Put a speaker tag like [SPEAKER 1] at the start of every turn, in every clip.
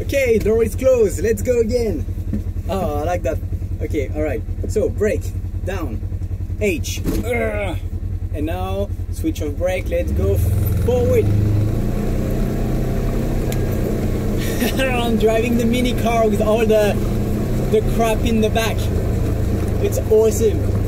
[SPEAKER 1] Okay, door is closed. Let's go again. Oh, I like that. Okay, all right. So brake down, H, and now switch of brake. Let's go forward. I'm driving the mini car with all the the crap in the back. It's awesome.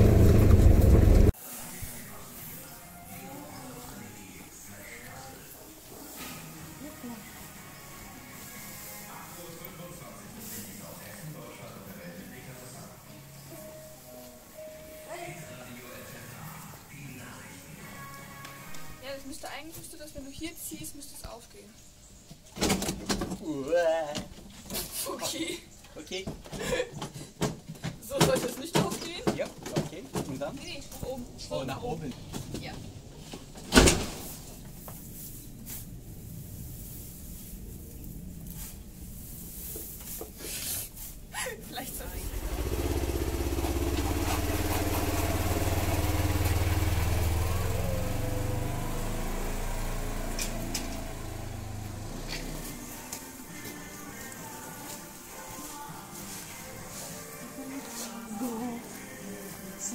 [SPEAKER 2] Das müsste eigentlich, müsste das, wenn du hier ziehst, müsste es aufgehen. Okay.
[SPEAKER 1] Okay.
[SPEAKER 2] So sollte es nicht aufgehen.
[SPEAKER 1] Ja, okay. Und dann?
[SPEAKER 2] Nee, nee, nach oben.
[SPEAKER 1] Oh, nach oben.
[SPEAKER 2] Ja. Vielleicht so.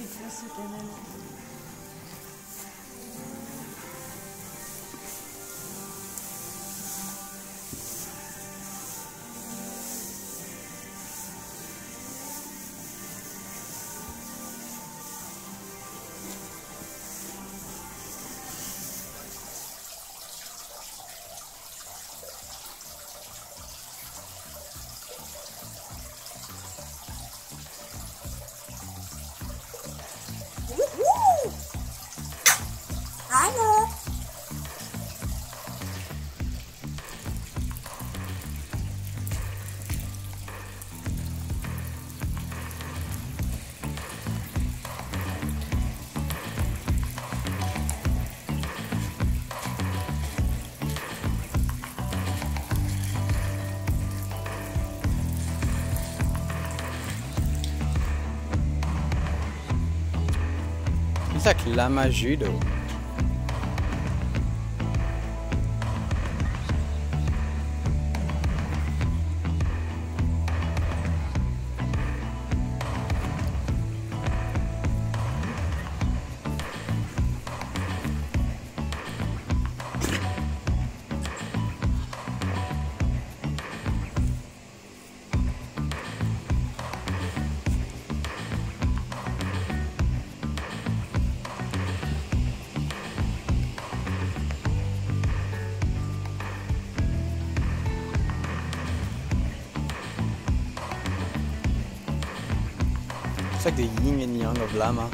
[SPEAKER 3] Hallo.
[SPEAKER 1] Isaac Lama Judo. It's like the yin and yang of Lama.